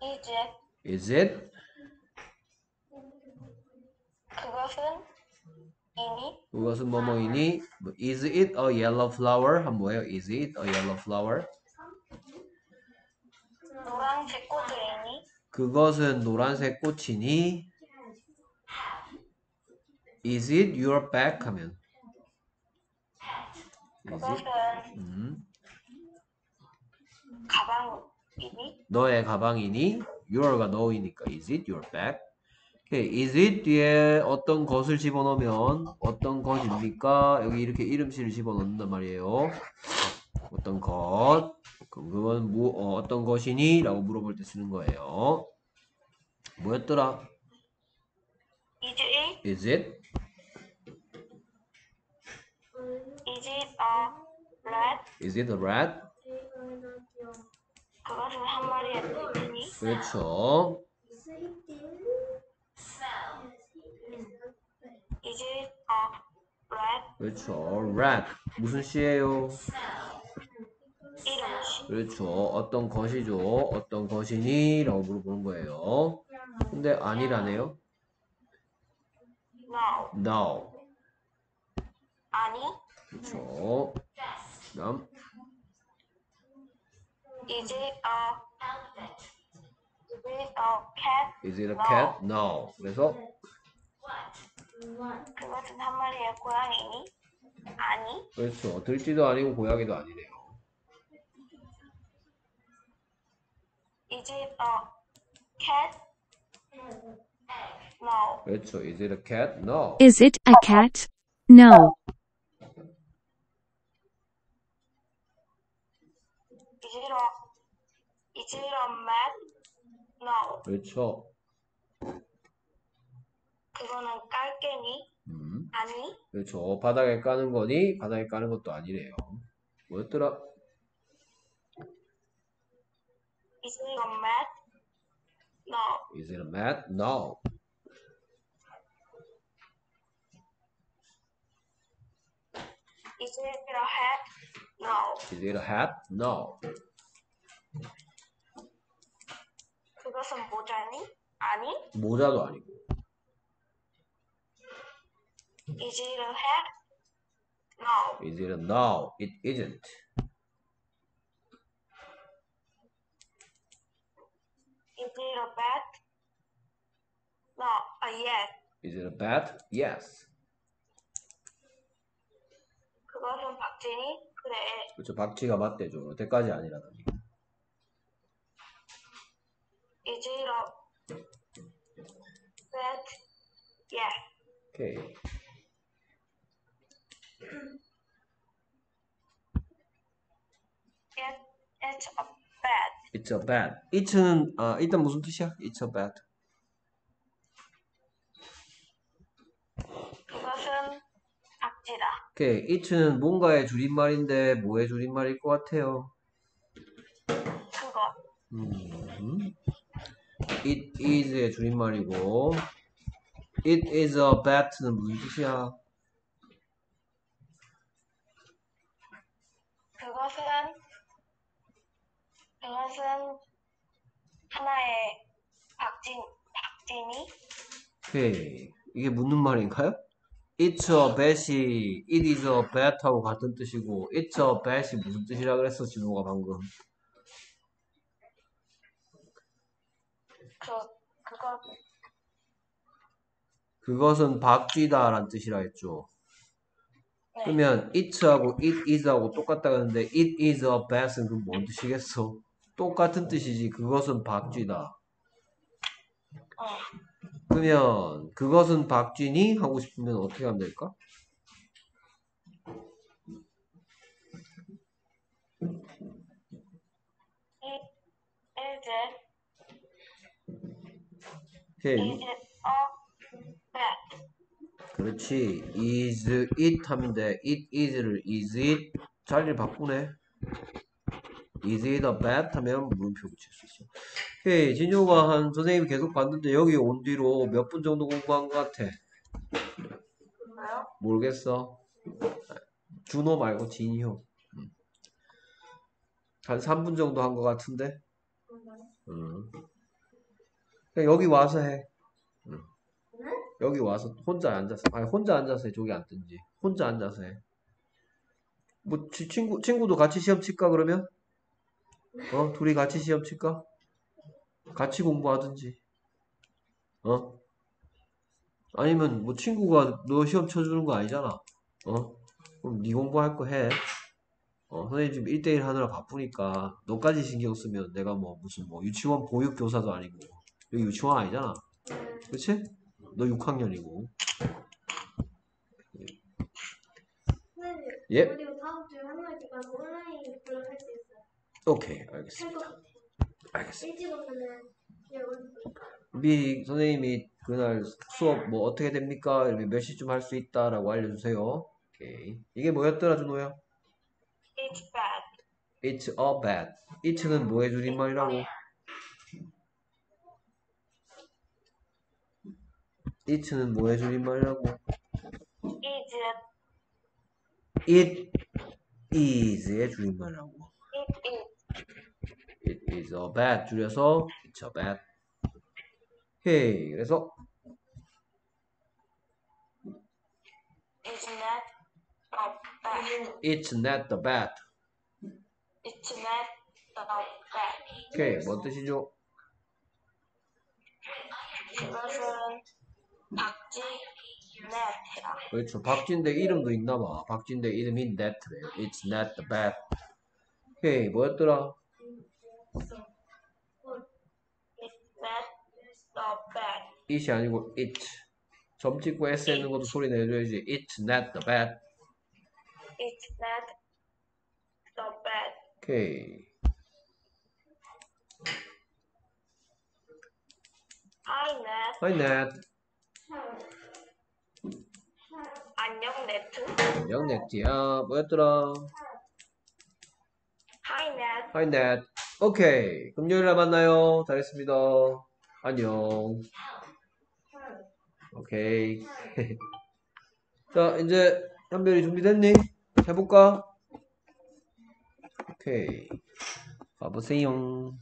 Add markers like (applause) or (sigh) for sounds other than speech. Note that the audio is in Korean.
Is it? Is it? 그것은 이니? 그것은 뭐뭐이니? 뭐, Is it a yellow flower? 한 뭐예요? Is it a yellow flower? 노란색 꽃이니? 그것은 노란색 꽃이니? Is it your bag? 하면? 그것은 음, 가방이니? 너의 가방이니? your가 너이니까 is it your bag? 오케이, is it 뒤에 어떤 것을 집어넣으면 어떤 것입니까? 여기 이렇게 이름씨를 집어넣는단 말이에요. 어떤 것? 그럼 그건 뭐, 어, 어떤 것이니? 라고 물어볼 때 쓰는 거예요. 뭐였더라? Is it? Is it? Is it a rat? Is it a rat? 그것은 한 마리의 돼지니? 그렇죠. Is it a rat? 그렇죠. rat. 무슨 씨예요? 그렇죠. 어떤 것이죠. 어떤 것이니? 라고 물어보는 거예요. 근데 아니라네요. No. No. 아니? 그렇죠. 다음. Is it a Is it a cat? Is it a cat? No. 그래서 그것은 한 마리의 고양이니? 아니? 그렇죠. 들쥐도 아니고 고양이도 아니네요. Is it a cat? No. 그렇죠. Is it a cat? No. Is it a cat? No. Is it a Is it a mat? No. 그렇죠. 그거는 깔개니? 음. 아니? 그렇죠. 바닥에 까는 거니? 바닥에 까는 것도 아니래요. 뭐였더라? Is it a mat? No. Is it a mat? No. Is it a hat? No. Is it a hat? No. 그것은 모자니? 아니? 모자도 아니고. Is it a hat? No. Is it a no? It isn't. Is it a bat? No. Uh, yes. Is it a bat? Yes. 그것은 박진이? 그래. 그렇죠. 박쥐가 맞대죠. 여태까지 아니라더니. Is it a bat? Yes. 오케이. It, it's a bat. It's a bat. It는 아 일단 무슨 뜻이야? It's a bat. 그것은 박쥐다. 오케이. It는 뭔가의 줄임말인데 뭐의 줄임말일 것 같아요? 그거. 음. It is의 줄임말이고 It is a bat는 무슨 뜻이야? 그것은 그것은 하나의 박진 박진이 오케이. 이게 묻는 말인가요? It's a bat이 It is a bat하고 같은 뜻이고 It's a bat이 무슨 뜻이라 그랬어 진호가 방금 그 그거 그것은 박쥐다 라는 뜻이라 했죠 네. 그러면 it하고 it is하고 똑같다 그러는데 it is a bat은 그럼 뭔 뜻이겠어? 똑같은 뜻이지 그것은 박쥐다 어. 그러면 그것은 박쥐니? 하고 싶으면 어떻게 하면 될까? It 오케이. Is it a bat? 그렇지. is it 하면 돼. it is를 is it 자리를 바꾸네. is it a bat 하면 물음표 붙일 수 있어. 오케이. 진효가 한 선생님이 계속 봤는데 여기 온 뒤로 몇 분 정도 공부한 것 같아? 모르겠어. 준호 말고 진효. 음. 한 3분 정도 한 것 같은데? 음. 여기 와서 해. 응. 여기 와서 혼자 앉아서 아니 혼자 앉아서 해. 저기 앉든지 혼자 앉아서 해. 뭐 지- 친구 친구도 같이 시험 칠까 그러면? 어 둘이 같이 시험 칠까? 같이 공부하든지. 어? 아니면 뭐 친구가 너 시험 쳐주는 거 아니잖아. 어? 그럼 네 공부할 거 해. 어, 선생님 지금 1대1 하느라 바쁘니까 너까지 신경 쓰면 내가 뭐 무슨 뭐 유치원 보육 교사도 아니고 여기 유치원 아니잖아. 그치? 너 6학년이고. 선생님, 예? 우리 다음 주에 한마디가 온라인 불러 할수 있어요. 오케이, 할 알겠습니다. 것 같아요. 알겠습니다. 일찍 오면은 그냥 오니까. 미 선생님이 그날 수업 뭐 어떻게 됩니까? 이러면 몇 시쯤 할 수 있다라고 알려주세요. 오케이. 이게 뭐였더라, 준호야? It's bad. It's a bad. It는 뭐의 줄임말이라고? It는 뭐의 줄임말이라고? Is It is의 줄임말이라고. it is It is a bad 줄여서 It's a bad. 오케이. 그래서 is not a bad. It's not the bad. It's not a bad. 오케이. 뭔 뜻이죠? 이것은 박지넷이야. 그렇죠. 박진대 이름도 있나 봐. 박진대 이름이 net래요. It's not the bad. 오케이. 뭐였더라? It's not a bad. it이 아니고 it. 점 찍고 s 있는 것도 소리 내줘야지. It's not the bad. It's not a bad. 오케이. Hi Net. Hi net. 안녕 네트. 안녕 넷이야. 뭐였더라? Hi Net. Hi net. 오케이. 금요일에 만나요. 잘했습니다. 안녕. 오케이. (laughs) 자, 이제 한별이 준비됐니? 해볼까? 오케이. 가보세요.